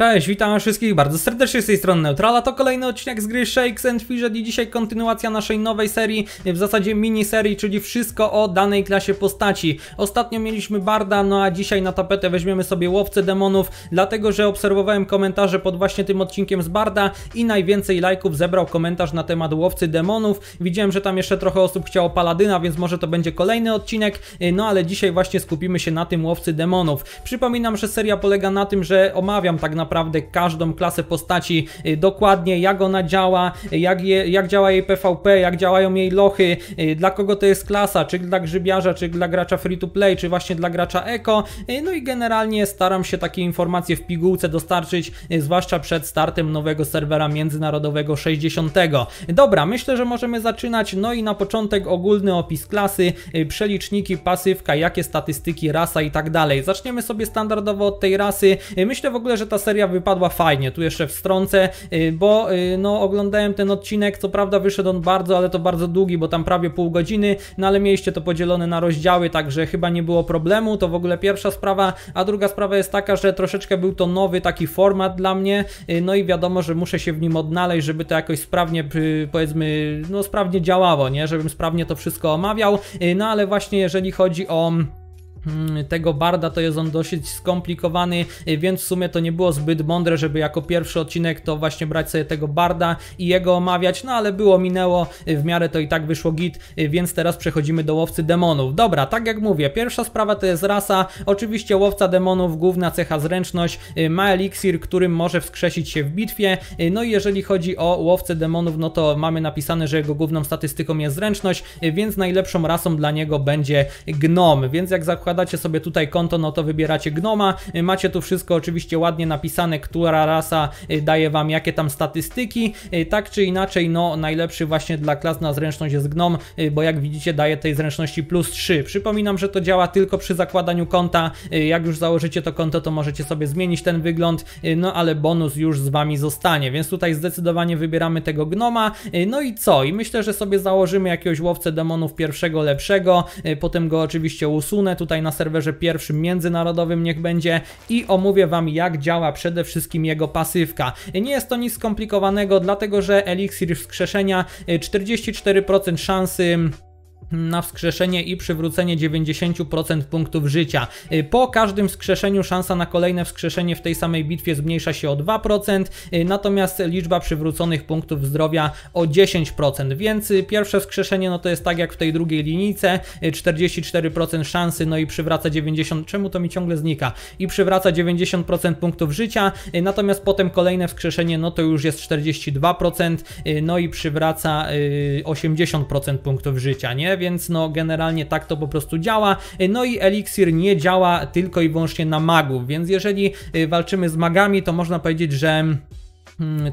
Cześć, witam wszystkich bardzo serdecznie z tej strony Neutrala, to kolejny odcinek z gry Shakes and Fisher i dzisiaj kontynuacja naszej nowej serii, w zasadzie miniserii, czyli wszystko o danej klasie postaci. Ostatnio mieliśmy Barda, no a dzisiaj na tapetę weźmiemy sobie Łowcę Demonów, dlatego że obserwowałem komentarze pod właśnie tym odcinkiem z Barda i najwięcej lajków zebrał komentarz na temat Łowcy Demonów. Widziałem, że tam jeszcze trochę osób chciało Paladyna, więc może to będzie kolejny odcinek, no ale dzisiaj właśnie skupimy się na tym Łowcy Demonów. Przypominam, że seria polega na tym, że omawiam tak naprawdę naprawdę każdą klasę postaci y, dokładnie, jak ona działa, jak, je, jak działa jej PvP, jak działają jej lochy, y, dla kogo to jest klasa, czy dla grzybiarza, czy dla gracza free to play, czy właśnie dla gracza eko. Y, no i generalnie staram się takie informacje w pigułce dostarczyć, zwłaszcza przed startem nowego serwera międzynarodowego 60. Dobra, myślę, że możemy zaczynać. No i na początek ogólny opis klasy, przeliczniki, pasywka, jakie statystyki, rasa i tak dalej. Zaczniemy sobie standardowo od tej rasy. Myślę w ogóle, że ta seria seria wypadła fajnie, tu jeszcze wstrącę, y, bo y, no oglądałem ten odcinek, co prawda wyszedł on bardzo, ale to bardzo długi, bo tam prawie pół godziny, no ale mieliście to podzielone na rozdziały, także chyba nie było problemu, to w ogóle pierwsza sprawa, a druga sprawa jest taka, że troszeczkę był to nowy taki format dla mnie, y, no i wiadomo, że muszę się w nim odnaleźć, żeby to jakoś sprawnie, powiedzmy, no sprawnie działało, nie, żebym sprawnie to wszystko omawiał, no ale właśnie jeżeli chodzi o tego barda to jest on dosyć skomplikowany, y, więc w sumie to nie było zbyt mądre, żeby jako pierwszy odcinek to właśnie brać sobie tego barda i jego omawiać, no ale było, minęło, y, w miarę to i tak wyszło git, y, więc teraz przechodzimy do łowcy demonów. Dobra, tak jak mówię, pierwsza sprawa to jest rasa, oczywiście łowca demonów, główna cecha zręczność, ma eliksir, którym może wskrzesić się w bitwie, no i jeżeli chodzi o łowcę demonów, no to mamy napisane, że jego główną statystyką jest zręczność, więc najlepszą rasą dla niego będzie gnom, więc jak zakładam zakładacie sobie tutaj konto, no to wybieracie Gnoma. Macie tu wszystko oczywiście ładnie napisane, która rasa y, daje wam jakie tam statystyki. Y, tak czy inaczej, no najlepszy właśnie dla klas na zręczność jest Gnom, y, bo jak widzicie daje tej zręczności plus 3. Przypominam, że to działa tylko przy zakładaniu konta. Jak już założycie to konto, to możecie sobie zmienić ten wygląd, no ale bonus już z wami zostanie, więc tutaj zdecydowanie wybieramy tego Gnoma. No i co? I myślę, że sobie założymy jakiegoś łowcę demonów pierwszego lepszego, potem go oczywiście usunę tutaj tutaj na serwerze pierwszym międzynarodowym niech będzie i omówię Wam jak działa przede wszystkim jego pasywka. Nie jest to nic skomplikowanego, dlatego że eliksir wskrzeszenia 44% y, szansy na wskrzeszenie i przywrócenie 90% punktów życia. Y, po każdym wskrzeszeniu szansa na kolejne wskrzeszenie w tej samej bitwie zmniejsza się o 2%, y, natomiast liczba przywróconych punktów zdrowia o 10%, więc y, pierwsze wskrzeszenie no to jest tak jak w tej drugiej linijce, 44% szansy, no i przywraca 90, czemu to mi ciągle znika, i przywraca 90% punktów życia, natomiast potem kolejne wskrzeszenie no to już jest 42%, no i przywraca 80% punktów życia, nie? Więc no generalnie tak to po prostu działa. No i eliksir nie działa tylko i wyłącznie na magów, więc jeżeli y, walczymy z magami, to można powiedzieć, że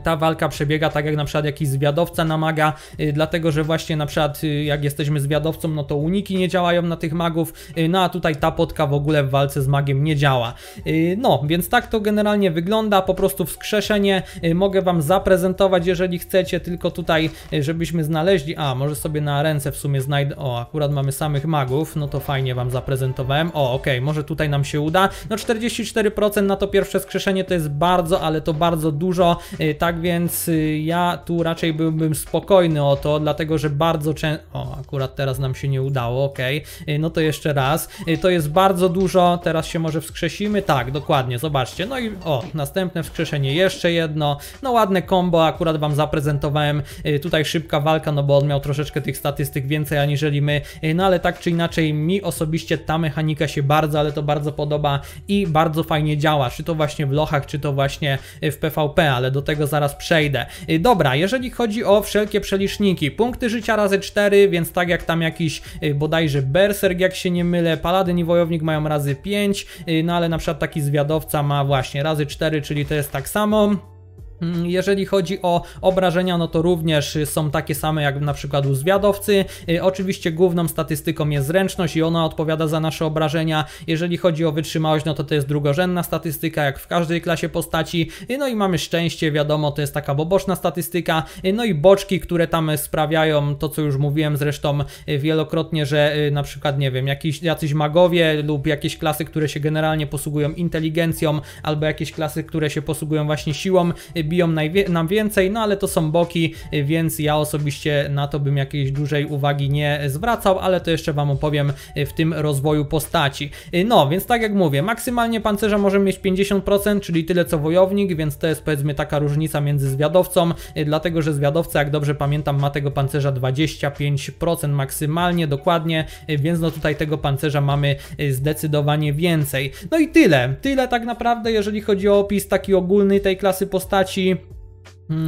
ta walka przebiega tak jak na przykład jakiś zwiadowca namaga, y, dlatego że właśnie na przykład y, jak jesteśmy zwiadowcą, no to uniki nie działają na tych magów, y, no a tutaj ta potka w ogóle w walce z magiem nie działa. No, więc tak to generalnie wygląda, po prostu wskrzeszenie mogę Wam zaprezentować, jeżeli chcecie, tylko tutaj, żebyśmy znaleźli, a może sobie na ręce w sumie znajdę, o akurat mamy samych magów, no to fajnie Wam zaprezentowałem, o ok, może tutaj nam się uda, no 44% na to pierwsze wskrzeszenie to jest bardzo, ale to bardzo dużo, tak więc y, ja tu raczej byłbym spokojny o to, dlatego że bardzo często... O, akurat teraz nam się nie udało, ok. No to jeszcze raz. Y, to jest bardzo dużo, teraz się może wskrzesimy. Tak, dokładnie, zobaczcie. No i o, następne wskrzeszenie, jeszcze jedno. No ładne combo, akurat Wam zaprezentowałem. Tutaj szybka walka, no bo on miał troszeczkę tych statystyk więcej aniżeli my. No ale tak czy inaczej, mi osobiście ta mechanika się bardzo, ale to bardzo podoba i bardzo fajnie działa. Czy to właśnie w lochach, czy to właśnie w PvP, ale do tego zaraz przejdę. Y, dobra, jeżeli chodzi o wszelkie przeliczniki, punkty życia razy 4, więc tak jak tam jakiś y, bodajże berserk, jak się nie mylę, paladyn i wojownik mają razy 5, y, no ale na przykład taki zwiadowca ma właśnie razy 4, czyli to jest tak samo. Mm, jeżeli chodzi o obrażenia, no to również są takie same jak na przykład u zwiadowcy. Y, oczywiście główną statystyką jest zręczność i ona odpowiada za nasze obrażenia. Jeżeli chodzi o wytrzymałość, no to to jest drugorzędna statystyka, jak w każdej klasie postaci. Y, no i mamy szczęście, wiadomo, to jest taka boboczna statystyka. Y, no i boczki, które tam sprawiają to, co już mówiłem zresztą wielokrotnie, że na przykład, nie wiem, jakiś, jacyś magowie lub jakieś klasy, które się generalnie posługują inteligencją, albo jakieś klasy, które się posługują właśnie siłą, biją nam więcej, no ale to są boki, więc ja osobiście na to bym jakiejś dużej uwagi nie zwracał, ale to jeszcze Wam opowiem w tym rozwoju postaci. No, więc tak jak mówię, maksymalnie pancerza możemy mieć 50%, czyli tyle co wojownik, więc to jest powiedzmy taka różnica między zwiadowcą, dlatego że zwiadowca, jak dobrze pamiętam, ma tego pancerza 25% maksymalnie, dokładnie, więc no tutaj tego pancerza mamy zdecydowanie więcej. No i tyle, tyle tak naprawdę, jeżeli chodzi o opis taki ogólny tej klasy postaci. Mm,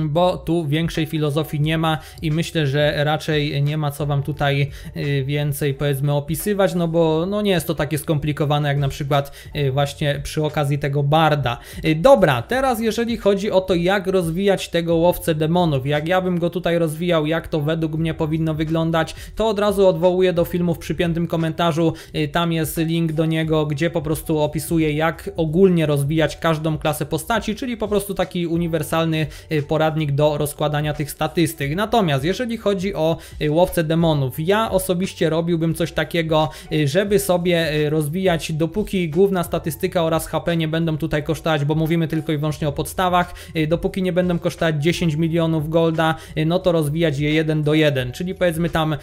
bo tu większej filozofii nie ma i myślę, że raczej nie ma co wam tutaj y, więcej powiedzmy opisywać, no bo no nie jest to takie skomplikowane jak na przykład y, właśnie przy okazji tego barda. Y, dobra, teraz jeżeli chodzi o to jak rozwijać tego łowcę demonów, jak ja bym go tutaj rozwijał, jak to według mnie powinno wyglądać, to od razu odwołuję do filmu w przypiętym komentarzu, tam jest link do niego, gdzie po prostu opisuję jak ogólnie rozwijać każdą klasę postaci, czyli po prostu taki uniwersalny poradnik do rozkładania tych statystyk. Natomiast jeżeli chodzi o y, łowcę demonów, ja osobiście robiłbym coś takiego, y, żeby sobie y, rozwijać, dopóki główna statystyka oraz HP nie będą tutaj kosztować, bo mówimy tylko i wyłącznie o podstawach, dopóki nie będą kosztować 10 milionów golda, no to rozwijać je 1 do 1, czyli powiedzmy tam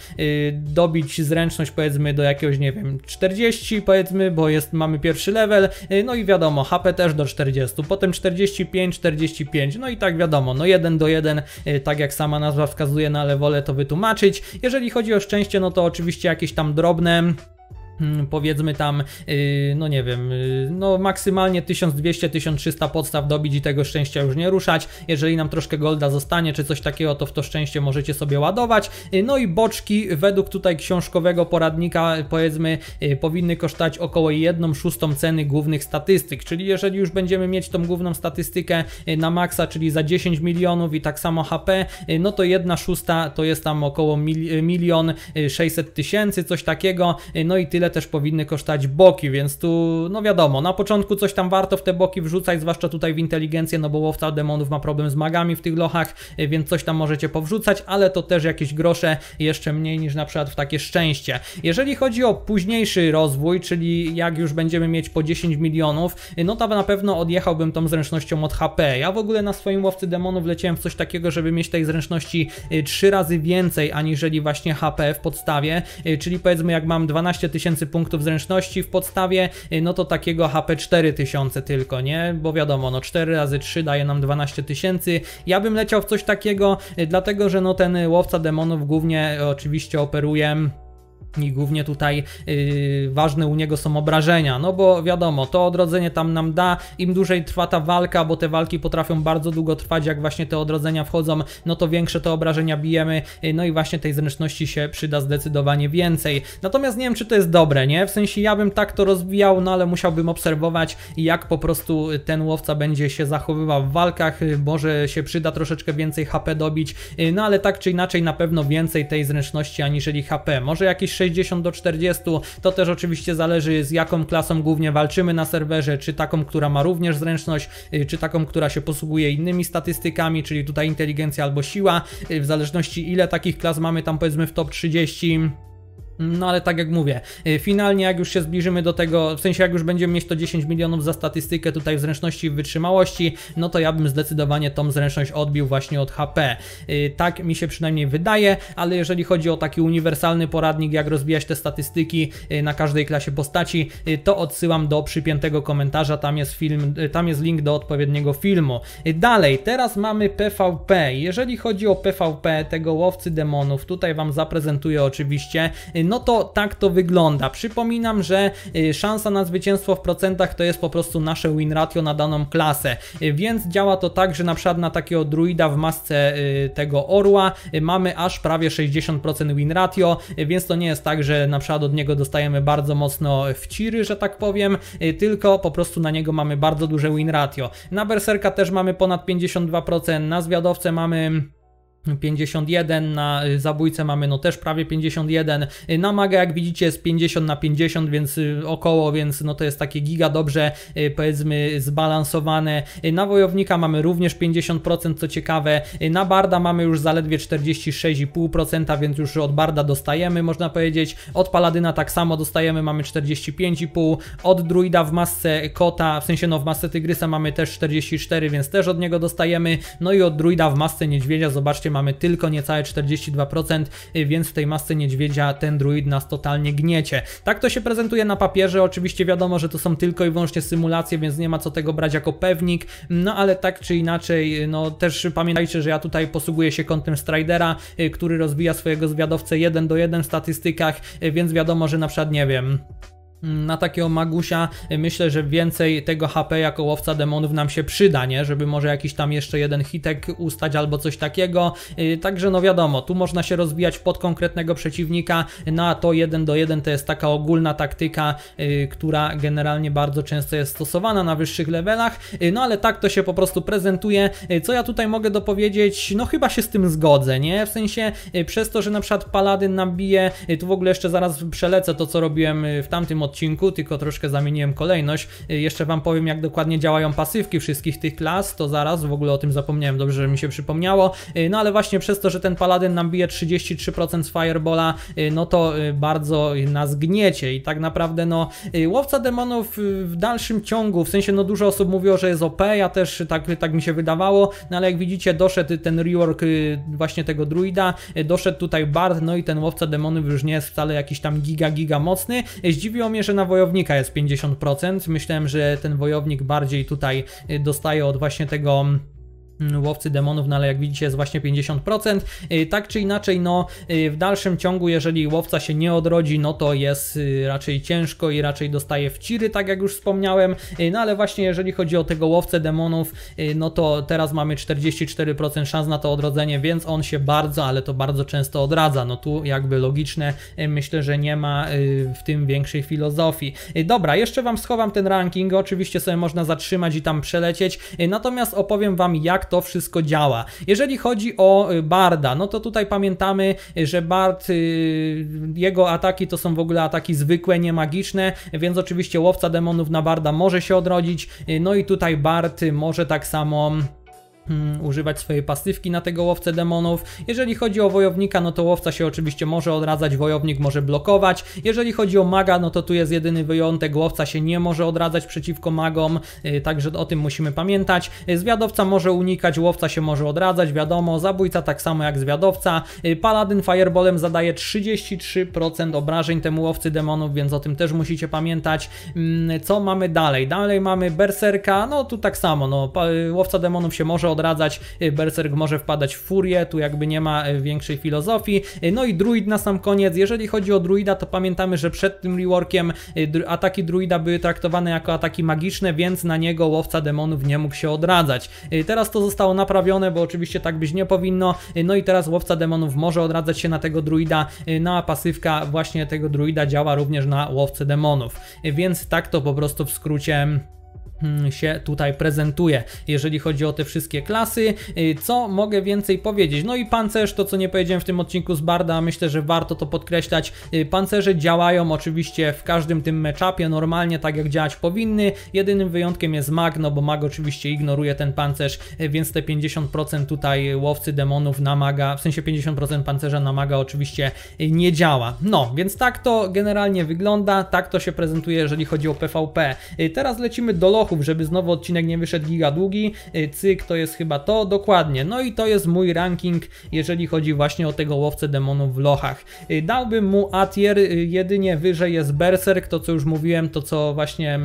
dobić zręczność powiedzmy do jakiegoś, nie wiem, 40 powiedzmy, bo jest, mamy pierwszy level, no i wiadomo, HP też do 40, potem 45, 45, no i tak wiadomo, no jeden do jeden, y, tak jak sama nazwa wskazuje, no ale wolę to wytłumaczyć. Jeżeli chodzi o szczęście, no to oczywiście jakieś tam drobne powiedzmy tam, y, no nie wiem, y, no maksymalnie 1200-1300 podstaw dobić i tego szczęścia już nie ruszać. Jeżeli nam troszkę golda zostanie, czy coś takiego, to w to szczęście możecie sobie ładować. Y, no i boczki według tutaj książkowego poradnika, powiedzmy, powinny kosztować około 1 szóstą ceny głównych statystyk, czyli jeżeli już będziemy mieć tą główną statystykę na maksa, czyli za 10 milionów i tak samo HP, no to 1 szósta to jest tam około milion 600 tysięcy, coś takiego, no i tyle też powinny kosztować boki, więc tu, no wiadomo, na początku coś tam warto w te boki wrzucać, zwłaszcza tutaj w inteligencję, no bo łowca demonów ma problem z magami w tych lochach, więc coś tam możecie powrzucać, ale to też jakieś grosze, jeszcze mniej niż na przykład w takie szczęście. Jeżeli chodzi o późniejszy rozwój, czyli jak już będziemy mieć po 10 milionów, no to na pewno odjechałbym tą zręcznością od HP. Ja w ogóle na swoim łowcy demonów leciałem w coś takiego, żeby mieć tej zręczności 3 razy więcej, aniżeli właśnie HP w podstawie, czyli powiedzmy jak mam 12 tysięcy tysięcy punktów zręczności w podstawie, y, no to takiego HP 4000 tylko, nie? Bo wiadomo, no 4 razy 3 daje nam 12 tysięcy. Ja bym leciał w coś takiego, y, dlatego że no ten łowca demonów głównie oczywiście operuje i głównie tutaj yy, ważne u niego są obrażenia, no bo wiadomo, to odrodzenie tam nam da, im dłużej trwa ta walka, bo te walki potrafią bardzo długo trwać, jak właśnie te odrodzenia wchodzą, no to większe te obrażenia bijemy, yy, no i właśnie tej zręczności się przyda zdecydowanie więcej. Natomiast nie wiem, czy to jest dobre, nie? W sensie ja bym tak to rozwijał, no ale musiałbym obserwować, jak po prostu ten łowca będzie się zachowywał w walkach, yy, może się przyda troszeczkę więcej HP dobić, yy, no ale tak czy inaczej na pewno więcej tej zręczności aniżeli HP. Może jakieś 60 do 40. To też oczywiście zależy z jaką klasą głównie walczymy na serwerze, czy taką, która ma również zręczność, y, czy taką, która się posługuje innymi statystykami, czyli tutaj inteligencja albo siła, y, w zależności ile takich klas mamy tam powiedzmy w top 30 no ale tak jak mówię, y, finalnie jak już się zbliżymy do tego, w sensie jak już będziemy mieć to 10 milionów za statystykę tutaj w zręczności i wytrzymałości, no to ja bym zdecydowanie tą zręczność odbił właśnie od HP. Y, tak mi się przynajmniej wydaje, ale jeżeli chodzi o taki uniwersalny poradnik, jak rozwijać te statystyki y, na każdej klasie postaci, to odsyłam do przypiętego komentarza, tam jest film, tam jest link do odpowiedniego filmu. Dalej, teraz mamy PvP. Jeżeli chodzi o PvP tego łowcy demonów, tutaj Wam zaprezentuję oczywiście no to tak to wygląda. Przypominam, że szansa na zwycięstwo w procentach to jest po prostu nasze win ratio na daną klasę, więc działa to tak, że na przykład na takiego druida w masce tego orła mamy aż prawie 60% win ratio, więc to nie jest tak, że na przykład od niego dostajemy bardzo mocno wciry, że tak powiem, tylko po prostu na niego mamy bardzo duże win ratio. Na Berserka też mamy ponad 52%, na zwiadowcę mamy 51, na y, zabójcę mamy no też prawie 51, y, na maga jak widzicie jest 50 na 50, więc y, około, więc no to jest takie giga dobrze powiedzmy zbalansowane. Na wojownika mamy również 50%, co ciekawe, na barda mamy już zaledwie 46,5%, więc już od barda dostajemy, można powiedzieć, od paladyna tak samo dostajemy, mamy 45,5%, od druida w masce kota, w sensie no w masce tygrysa mamy też 44, więc też od niego dostajemy, no i od druida w masce niedźwiedzia, zobaczcie, mamy tylko niecałe 42%, więc w tej masce niedźwiedzia ten druid nas totalnie gniecie. Tak to się prezentuje na papierze, oczywiście wiadomo, że to są tylko i wyłącznie symulacje, więc nie ma co tego brać jako pewnik, no ale tak czy inaczej, no też pamiętajcie, że ja tutaj posługuję się kątem Stridera, który rozwija swojego zwiadowcę 1 do 1 w statystykach, więc wiadomo, że na przykład nie wiem, na takiego magusia myślę, że więcej tego HP jako łowca demonów nam się przyda, nie? Żeby może jakiś tam jeszcze jeden hitek ustać albo coś takiego. Y, także no wiadomo, tu można się rozwijać pod konkretnego przeciwnika. Na to 1 do 1 to jest taka ogólna taktyka, y, która generalnie bardzo często jest stosowana na wyższych levelach. Y, no ale tak to się po prostu prezentuje. Co ja tutaj mogę dopowiedzieć? No chyba się z tym zgodzę, nie? W sensie przez to, że na przykład paladyn nam bije, tu w ogóle jeszcze zaraz przelecę to, co robiłem w tamtym odcinku, tylko troszkę zamieniłem kolejność. Y, jeszcze Wam powiem, jak dokładnie działają pasywki wszystkich tych klas, to zaraz, w ogóle o tym zapomniałem, dobrze, że mi się przypomniało. Y, no ale właśnie przez to, że ten paladyn nam bije 33% z Firebola, y, no to bardzo nas gniecie i tak naprawdę no łowca demonów w dalszym ciągu, w sensie no dużo osób mówiło, że jest OP, ja też tak, tak mi się wydawało, no ale jak widzicie doszedł ten rework właśnie tego druida, doszedł tutaj Bard, no i ten łowca demonów już nie jest wcale jakiś tam giga, giga mocny. Zdziwiło mnie że na wojownika jest 50%. Myślałem, że ten wojownik bardziej tutaj y, dostaje od właśnie tego Mm, łowcy demonów, no ale jak widzicie jest właśnie 50%. Y, tak czy inaczej, no y, w dalszym ciągu, jeżeli łowca się nie odrodzi, no to jest y, raczej ciężko i raczej dostaje wciry, tak jak już wspomniałem. No ale właśnie jeżeli chodzi o tego łowcę demonów, no to teraz mamy 44% szans na to odrodzenie, więc on się bardzo, ale to bardzo często odradza. No tu jakby logiczne, myślę, że nie ma w tym większej filozofii. Dobra, jeszcze Wam schowam ten ranking, oczywiście sobie można zatrzymać i tam przelecieć, natomiast opowiem Wam jak to wszystko działa. Jeżeli chodzi o y, Barda, no to tutaj pamiętamy, że Bard, y, jego ataki to są w ogóle ataki zwykłe, nie magiczne, więc oczywiście łowca demonów na Barda może się odrodzić, y, no i tutaj Bard może tak samo Hmm, używać swojej pasywki na tego łowcę demonów. Jeżeli chodzi o wojownika, no to łowca się oczywiście może odradzać, wojownik może blokować. Jeżeli chodzi o maga, no to tu jest jedyny wyjątek, łowca się nie może odradzać przeciwko magom, y, także o tym musimy pamiętać. Zwiadowca może unikać, łowca się może odradzać, wiadomo, zabójca tak samo jak zwiadowca. Y, paladyn fireballem zadaje 33% obrażeń temu łowcy demonów, więc o tym też musicie pamiętać. Mm, co mamy dalej? Dalej mamy berserka, no tu tak samo, no y, łowca demonów się może odradzać, y, Berserk może wpadać w furię, tu jakby nie ma y, większej filozofii. Y, no i druid na sam koniec, jeżeli chodzi o druida, to pamiętamy, że przed tym reworkiem ataki druida były traktowane jako ataki magiczne, więc na niego łowca demonów nie mógł się odradzać. Teraz to zostało naprawione, bo oczywiście tak być nie powinno, no i teraz łowca demonów może odradzać się na tego druida, no a pasywka właśnie tego druida działa również na łowcę demonów. Więc tak to po prostu w skrócie się tutaj prezentuje, jeżeli chodzi o te wszystkie klasy. Y, co mogę więcej powiedzieć? No i pancerz, to co nie powiedziałem w tym odcinku z Barda, myślę, że warto to podkreślać. Y, pancerze działają oczywiście w każdym tym meczapie normalnie, tak jak działać powinny. Jedynym wyjątkiem jest mag, no bo mag oczywiście ignoruje ten pancerz, y, więc te 50% tutaj łowcy demonów na maga, w sensie 50% pancerza na maga oczywiście nie działa. No, więc tak to generalnie wygląda, tak to się prezentuje, jeżeli chodzi o PvP. Teraz lecimy do lochu żeby znowu odcinek nie wyszedł giga długi. Y, cyk, to jest chyba to, dokładnie. No i to jest mój ranking, jeżeli chodzi właśnie o tego łowcę demonów w lochach. Y, dałbym mu A tier, y, jedynie wyżej jest Berserk, to co już mówiłem, to co właśnie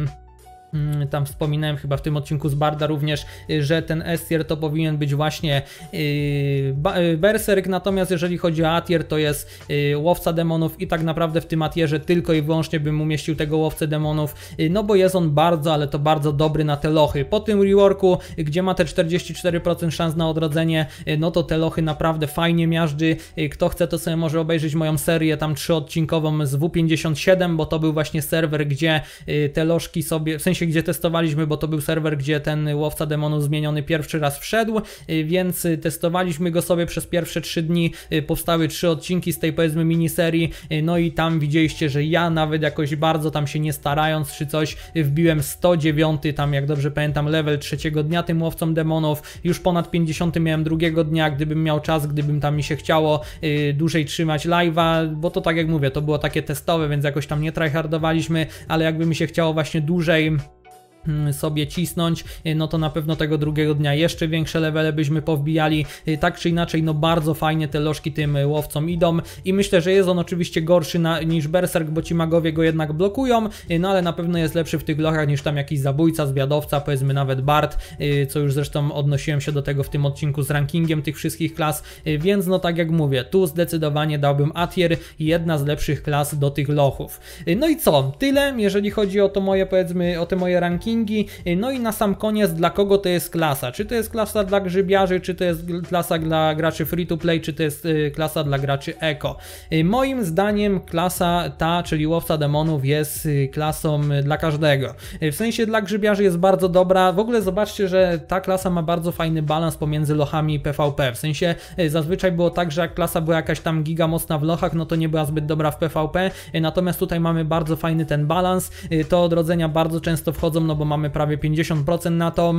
tam wspominałem chyba w tym odcinku z Barda również, y, że ten S-tier to powinien być właśnie yy, Berserk, natomiast jeżeli chodzi o A-tier to jest Łowca Demonów i tak naprawdę w tym A-tierze tylko i wyłącznie bym umieścił tego Łowcę Demonów, no bo jest on bardzo, ale to bardzo dobry na te lochy. Po tym reworku, gdzie ma te 44% szans na odrodzenie, no to te lochy naprawdę fajnie miażdży. Kto chce to sobie może obejrzeć moją serię tam trzyodcinkową z W57, bo to był właśnie serwer, gdzie te lożki sobie, w sensie gdzie testowaliśmy, bo to był serwer, gdzie ten łowca demonów zmieniony pierwszy raz wszedł, y, więc y, testowaliśmy go sobie przez pierwsze 3 dni, y, powstały trzy odcinki z tej powiedzmy miniserii, no i tam widzieliście, że ja nawet jakoś bardzo tam się nie starając czy coś, wbiłem 109, tam jak dobrze pamiętam, level trzeciego dnia tym łowcą demonów, już ponad 50 miałem drugiego dnia, gdybym miał czas, gdybym tam mi się chciało dłużej trzymać live'a, bo to tak jak mówię, to było takie testowe, więc jakoś tam nie tryhardowaliśmy, ale jakby mi się chciało właśnie dłużej sobie cisnąć, y, no to na pewno tego drugiego dnia jeszcze większe levele byśmy powbijali. Y, tak czy inaczej, no bardzo fajnie te lożki tym y, łowcom idą i myślę, że jest on oczywiście gorszy na, niż Berserk, bo ci magowie go jednak blokują, no ale na pewno jest lepszy w tych lochach niż tam jakiś zabójca, zwiadowca, powiedzmy nawet Bart, co już zresztą odnosiłem się do tego w tym odcinku z rankingiem tych wszystkich klas, więc no tak jak mówię, tu zdecydowanie dałbym Atier, jedna z lepszych klas do tych lochów. No i co? Tyle, jeżeli chodzi o to moje, powiedzmy, o te moje rankingi rankingi. No i na sam koniec, dla kogo to jest klasa? Czy to jest klasa dla grzybiarzy, czy to jest klasa dla graczy free to play, czy to jest y, klasa dla graczy eko? Y, moim zdaniem klasa ta, czyli łowca demonów jest y, klasą dla każdego. W sensie dla grzybiarzy jest bardzo dobra. W ogóle zobaczcie, że ta klasa ma bardzo fajny balans pomiędzy lochami i PvP. W sensie zazwyczaj było tak, że jak klasa była jakaś tam giga mocna w lochach, no to nie była zbyt dobra w PvP. Natomiast tutaj mamy bardzo fajny ten balans. To odrodzenia bardzo często wchodzą, no bo bo mamy prawie 50% na to.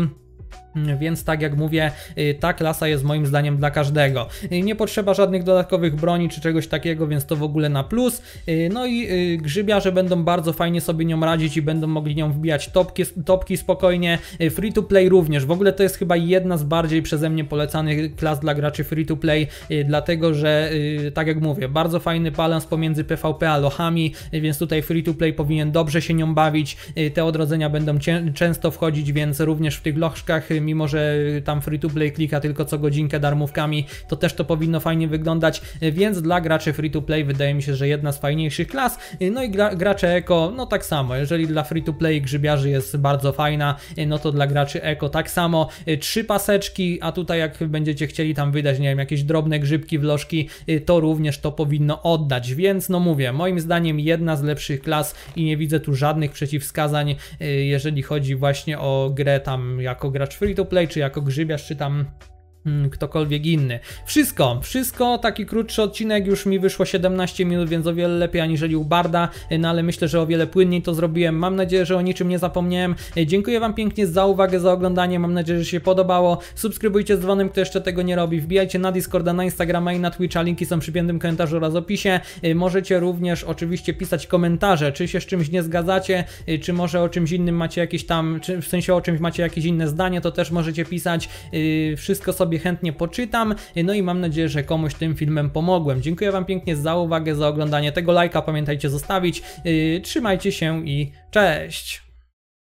Więc tak jak mówię, y, ta klasa jest moim zdaniem dla każdego. Y, nie potrzeba żadnych dodatkowych broni czy czegoś takiego, więc to w ogóle na plus. Y, no i grzybiarze będą bardzo fajnie sobie nią radzić i będą mogli nią wbijać topki, topki spokojnie. Free to play również. W ogóle to jest chyba jedna z bardziej przeze mnie polecanych klas dla graczy free to play, dlatego że tak jak mówię, bardzo fajny balans pomiędzy PvP a lochami, więc tutaj free to play powinien dobrze się nią bawić. Te odrodzenia będą często wchodzić, więc również w tych lochkach mimo że tam free to play klika tylko co godzinkę darmówkami, to też to powinno fajnie wyglądać, więc dla graczy free to play wydaje mi się, że jedna z fajniejszych klas. No i gra, gracze eko, no tak samo, jeżeli dla free to play grzybiarzy jest bardzo fajna, no to dla graczy eko tak samo. Trzy paseczki, a tutaj jak będziecie chcieli tam wydać, nie wiem, jakieś drobne grzybki, wlożki, to również to powinno oddać, więc no mówię, moim zdaniem jedna z lepszych klas i nie widzę tu żadnych przeciwwskazań, jeżeli chodzi właśnie o grę tam jako gracz free to play, czy jako grzybiarz, czy tam ktokolwiek inny. Wszystko, wszystko, taki krótszy odcinek, już mi wyszło 17 minut, więc o wiele lepiej aniżeli u Barda, no ale myślę, że o wiele płynniej to zrobiłem. Mam nadzieję, że o niczym nie zapomniałem. Dziękuję Wam pięknie za uwagę, za oglądanie, mam nadzieję, że się podobało. Subskrybujcie z dzwonem, kto jeszcze tego nie robi. Wbijajcie na Discorda, na Instagrama i na Twitcha, linki są przy piętym komentarzu oraz opisie. Możecie również oczywiście pisać komentarze, czy się z czymś nie zgadzacie, czy może o czymś innym macie jakieś tam, czy w sensie o czymś macie jakieś inne zdanie, to też możecie pisać. Wszystko sobie sobie chętnie poczytam. No i mam nadzieję, że komuś tym filmem pomogłem. Dziękuję Wam pięknie za uwagę, za oglądanie tego lajka. Pamiętajcie zostawić. Yy, trzymajcie się i cześć!